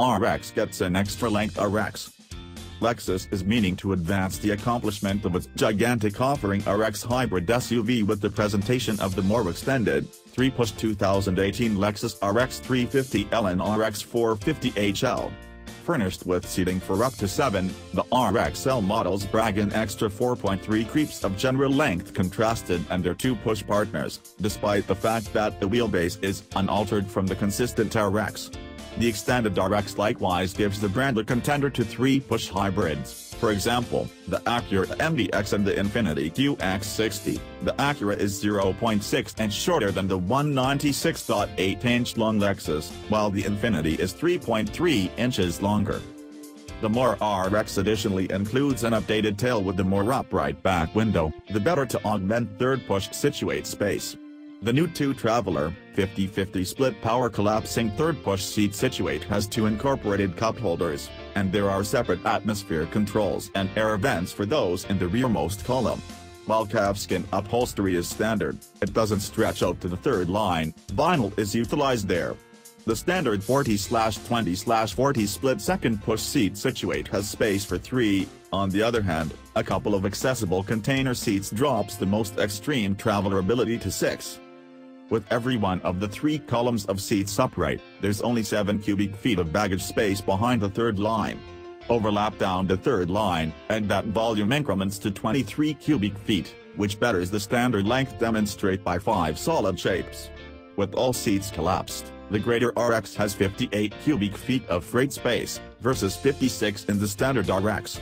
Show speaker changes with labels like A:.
A: RX gets an extra-length RX. Lexus is meaning to advance the accomplishment of its gigantic offering RX hybrid SUV with the presentation of the more extended, 3-push 2018 Lexus RX 350L and RX 450HL. Furnished with seating for up to 7, the RXL models brag an extra 4.3 creeps of general length contrasted under two push partners, despite the fact that the wheelbase is unaltered from the consistent RX. The extended RX likewise gives the brand a contender to three push hybrids, for example, the Acura MDX and the Infiniti QX60. The Acura is 0.6 inch shorter than the 196.8-inch long Lexus, while the Infiniti is 3.3 inches longer. The More RX additionally includes an updated tail with the more upright back window, the better to augment third push situate space. The new 2 Traveler, 50-50 split power collapsing third push seat situate has two incorporated cup holders, and there are separate atmosphere controls and air vents for those in the rearmost column. While calfskin upholstery is standard, it doesn't stretch out to the third line, vinyl is utilized there. The standard 40-20-40 split second push seat situate has space for three, on the other hand, a couple of accessible container seats drops the most extreme traveler ability to six. With every one of the three columns of seats upright, there's only 7 cubic feet of baggage space behind the third line. Overlap down the third line, and that volume increments to 23 cubic feet, which betters the standard length demonstrate by 5 solid shapes. With all seats collapsed, the greater RX has 58 cubic feet of freight space, versus 56 in the standard RX.